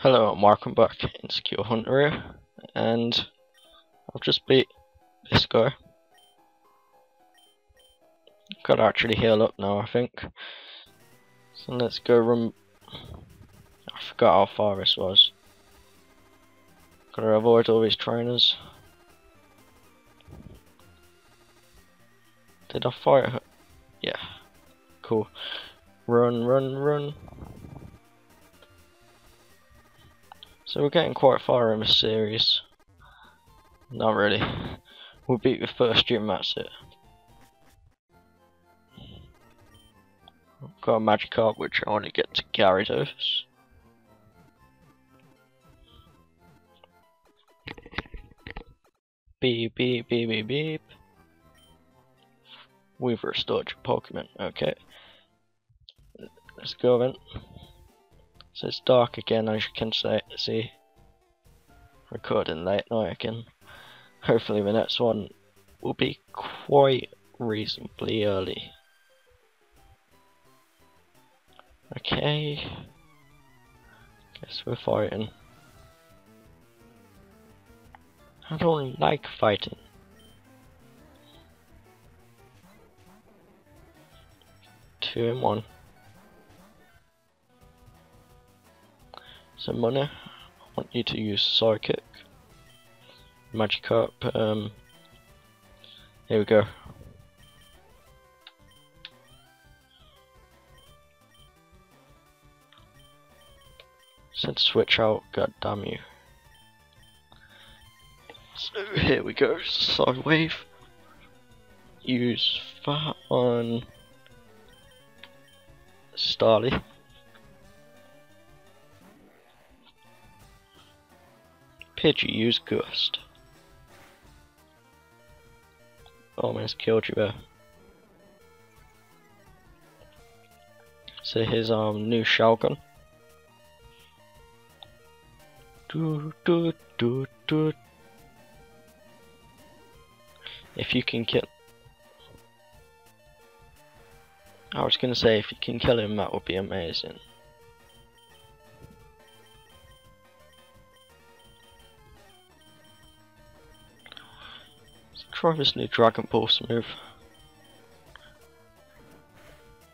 Hello and welcome back InSecure Hunter here, and I've just beat this guy. Gotta actually heal up now, I think. So let's go run. I forgot how far this was. Gotta avoid all these trainers. Did I fire her? Yeah. Cool. Run, run, run. So we're getting quite far in this series. Not really. We'll beat the first gym, that's it. I've got a Magikarp which I want to get to Gyarados. Beep beep beep beep beep. We've restored your Pokemon, okay. Let's go then. So it's dark again as you can see. Recording late night again. Hopefully the next one will be quite reasonably early. Okay. Guess we're fighting. I don't like fighting. Two in one. So money, I want you to use Psychic. Magikarp, um, here we go. Said switch out, god damn you. So here we go, Psywave. Use that on Starly. Pidgey use Gust. Almost killed you there. So here's our um, new shotgun. Do, do, do, do. If you can kill... I was gonna say if you can kill him that would be amazing. Try this new Dragon Pulse move.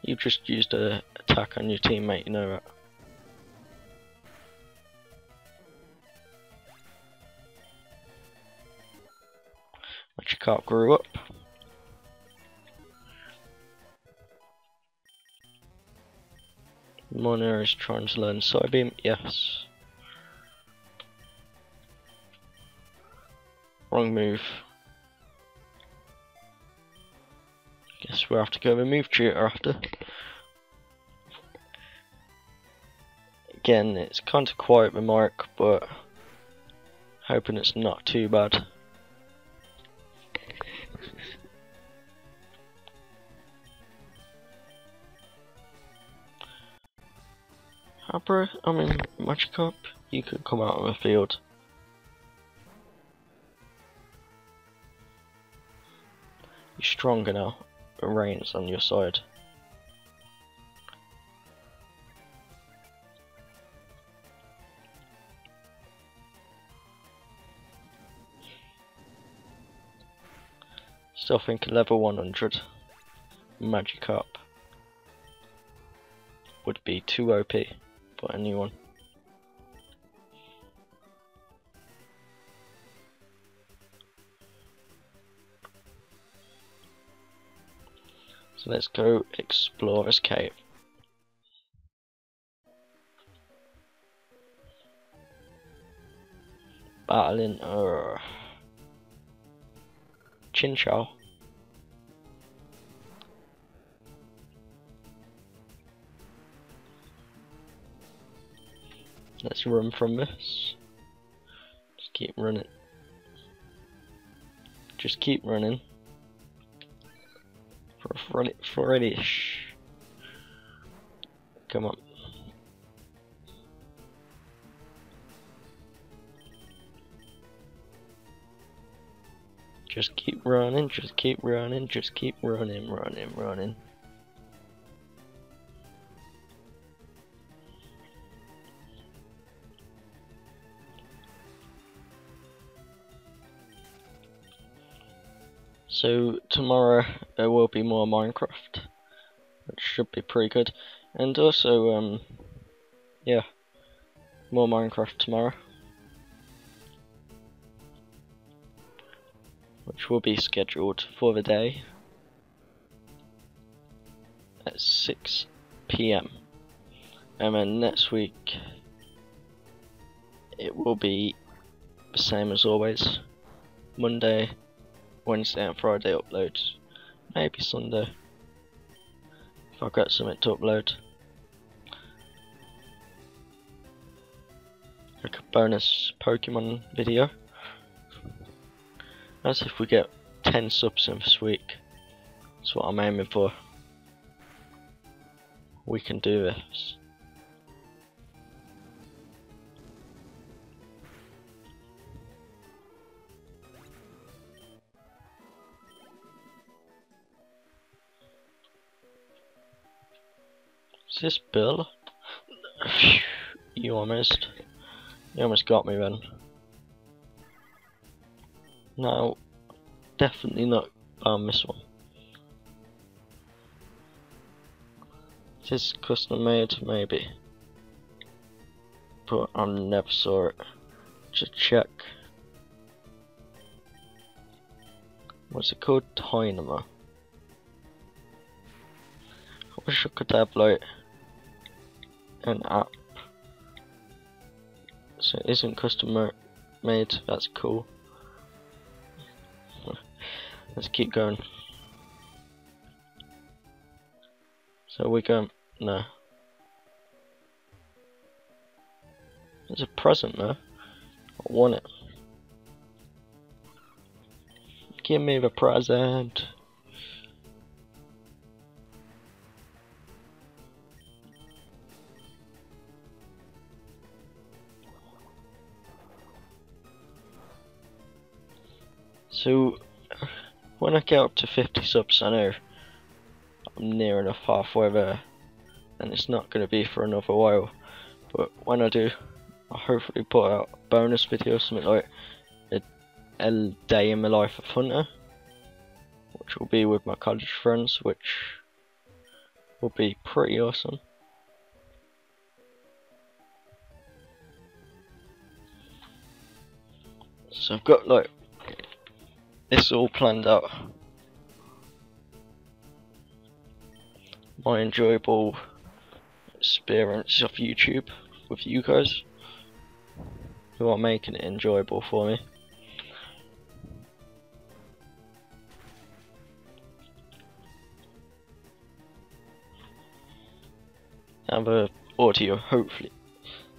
You've just used an attack on your teammate, you know that. Magikarp grew up. Mona is trying to learn Psybeam, yes. Wrong move. We'll have to go remove tutor after. Again, it's kind of quiet remark, but hoping it's not too bad. Abra, I mean, Magikarp, you could come out of the field. You're stronger now rains on your side. Still think level 100 Magikarp would be too OP for anyone. So let's go explore this cave. Battling uh Chinchou. Let's run from this. Just keep running. Just keep running for Freddish. Come on. Just keep running, just keep running, just keep running, running, running. So tomorrow there will be more Minecraft, which should be pretty good, and also um, yeah, more Minecraft tomorrow, which will be scheduled for the day at 6 p.m. And then next week it will be the same as always. Monday, Wednesday and Friday uploads. Maybe Sunday. If I get something to upload. Like a bonus Pokemon video. As if we get 10 subs in this week. That's what I'm aiming for. We can do this. This Bill? you almost. You almost got me then. No, definitely not on this one. Is this custom made? Maybe. But I never saw it. Just check. What's it called? Dynamo. I wish I could have like an app. So it isn't custom made, that's cool. Let's keep going. So we go, no. There's a present there. I want it. Give me the present. So, when I get up to 50 subs, I know I'm near enough halfway there, and it's not going to be for another while. But when I do, I'll hopefully put out a bonus video, something like a, a day in the life of Hunter, which will be with my college friends, which will be pretty awesome. So I've got like it's all planned out. My enjoyable experience of YouTube with you guys who are making it enjoyable for me. And the audio hopefully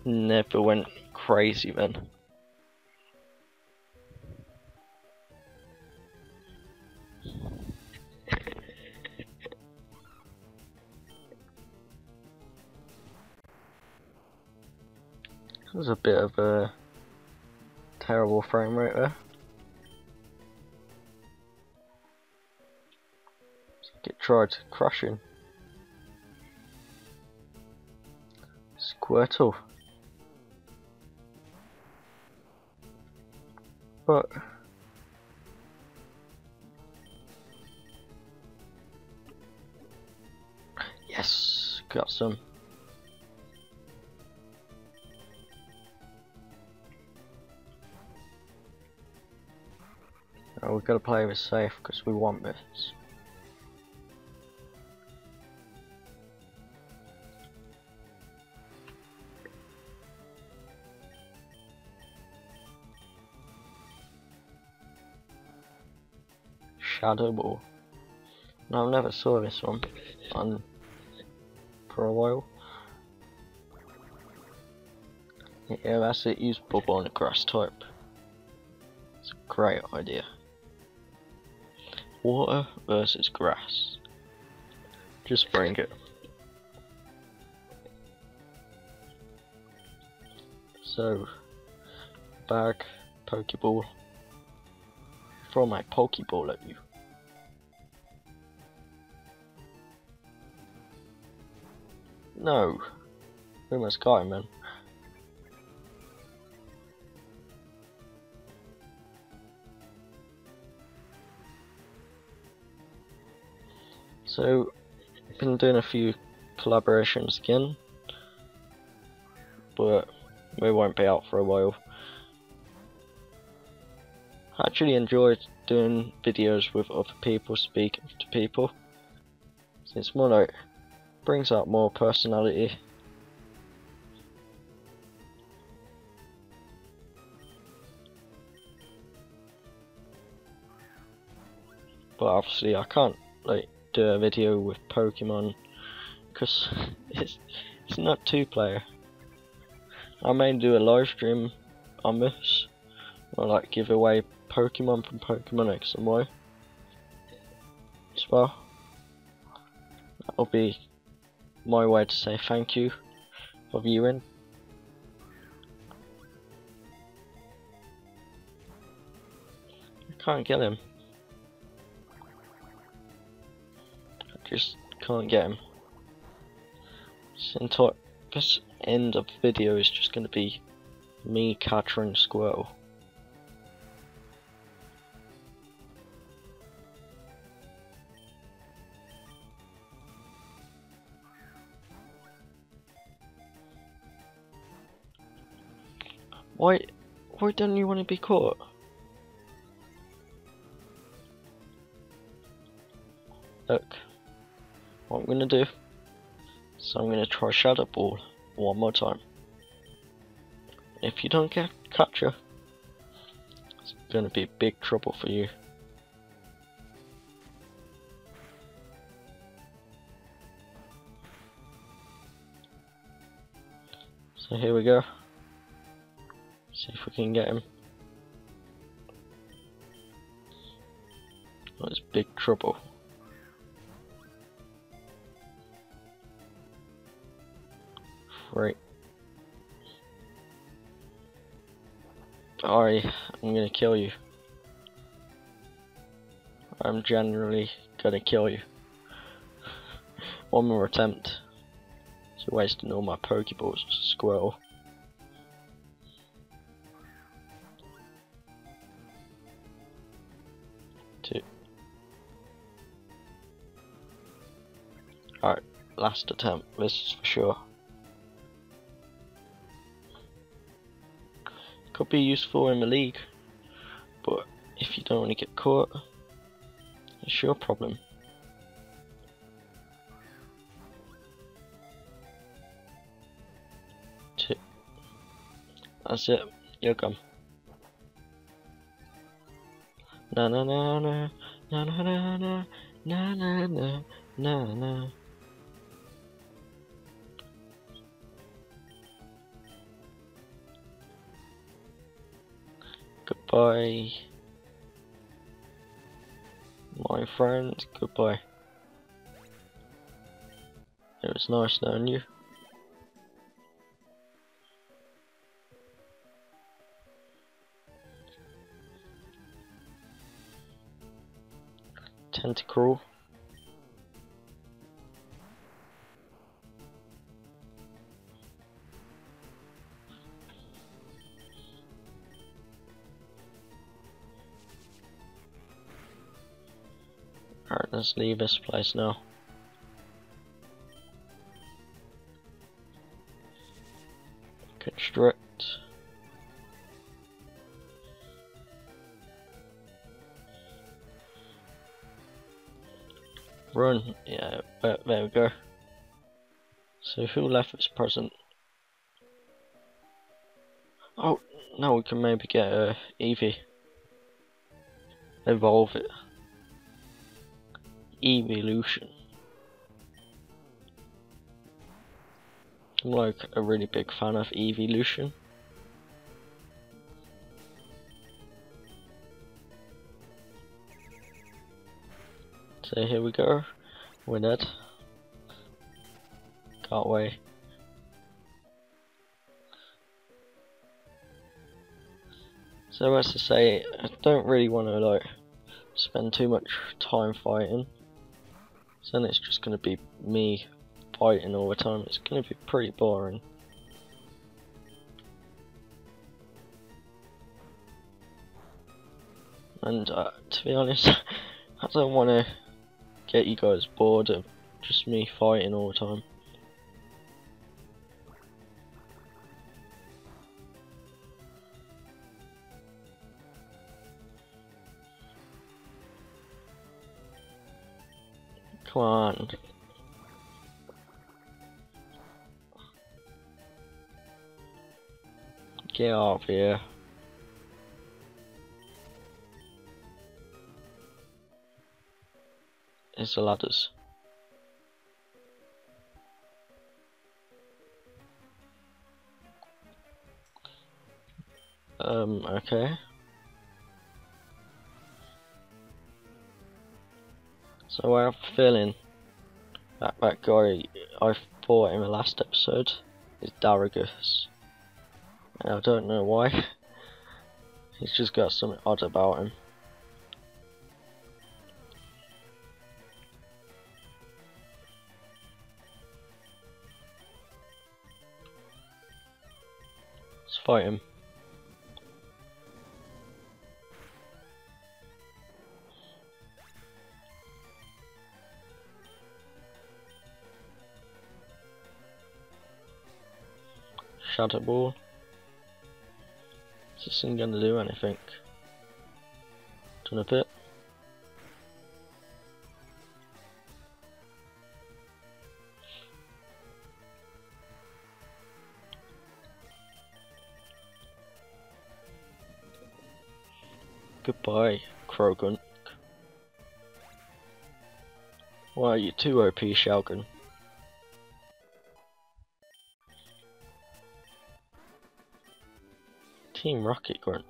never went crazy then. There's a bit of a terrible frame rate there. Get tried crashing. Squirtle. But got some. Oh, we've got to play this safe because we want this. Shadow Ball. No, I never saw this one on for a while. Yeah, that's it. Use bubble on a grass type. It's a great idea. Water versus grass. Just bring it. So, bag, Pokeball. Throw my Pokeball at you. No. We almost got him, man. So, been doing a few collaborations again, but we won't be out for a while. I actually enjoy doing videos with other people, speaking to people. It's more like, brings out more personality. But obviously I can't like do a video with Pokemon because it's it's not two player. I may do a live stream on this or like give away Pokemon from Pokemon X and Y as well. That'll be my way to say thank you for viewing. I can't get him. I just can't get him. This this end of the video is just gonna be me capturing Squirtle. Why, why don't you want to be caught? Look, what I'm gonna do, so I'm gonna try Shadow Ball one more time. If you don't get capture, it's gonna be a big trouble for you. So here we go. Can get him. Oh, big trouble. Right. Alright, I'm gonna kill you. I'm generally gonna kill you. One more attempt. It's wasting all my Pokeballs, Squirtle. Alright, last attempt, this is for sure. Could be useful in the league, but if you don't want to get caught, it's your problem. That's it. You're gone. Na na na na na na na na na na na na Goodbye. My friend, goodbye. It was nice knowing you. Tentacruel. Let's leave this place now. Constrict. Run, yeah, there, there we go. So who left this present? Oh, now we can maybe get a uh, Eevee. Evolve it. Evolution. I'm like a really big fan of Evolution. So here we go, with it. Can't wait. So as to say, I don't really want to like spend too much time fighting. So then it's just going to be me fighting all the time. It's going to be pretty boring. And uh, to be honest, I don't want to get you guys bored of just me fighting all the time. Come on. Get off here. Here's the ladders. Um, okay. So I have a feeling that that guy I fought in the last episode is Daragus. And I don't know why. He's just got something odd about him. Let's fight him. Shadow Ball. Is this thing gonna do anything? Turn a bit. Goodbye, Croagunk. Why are you too OP, Shelgon? Team Rocket Grunt.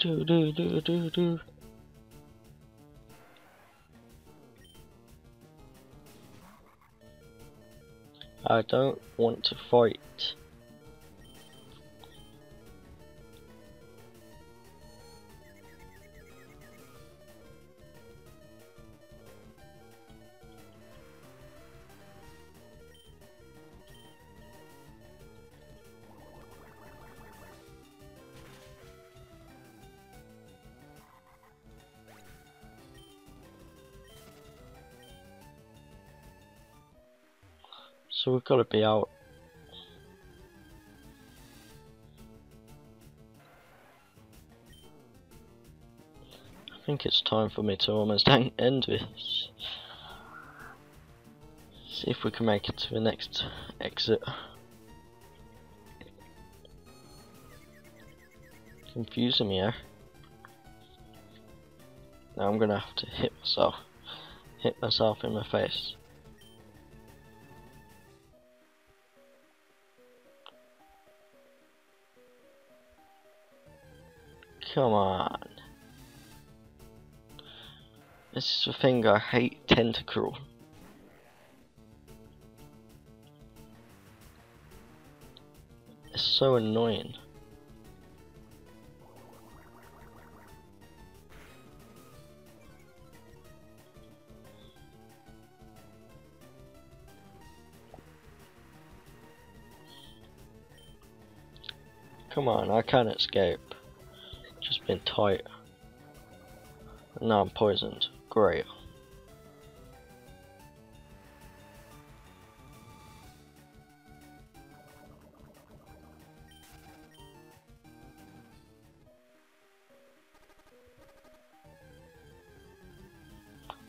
Do do do do do. I don't want to fight. So we've got to be out. I think it's time for me to almost end this. See if we can make it to the next exit. Confusing me here. Now I'm gonna have to hit myself. Hit myself in the face. Come on. This is the thing I hate Tentacruel. It's so annoying. Come on, I can't escape just been tight. Now I'm poisoned. Great.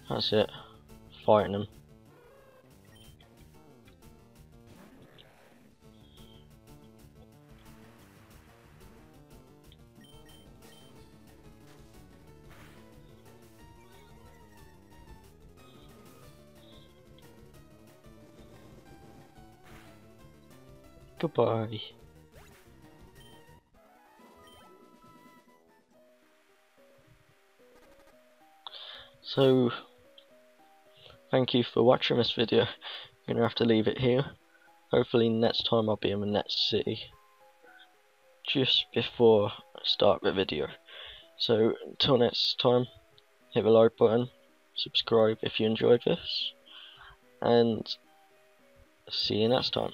That's it. Fighting him. Goodbye. So, thank you for watching this video. I'm going to have to leave it here. Hopefully next time I'll be in the next city. Just before I start the video. So, until next time, hit the like button, subscribe if you enjoyed this, and see you next time.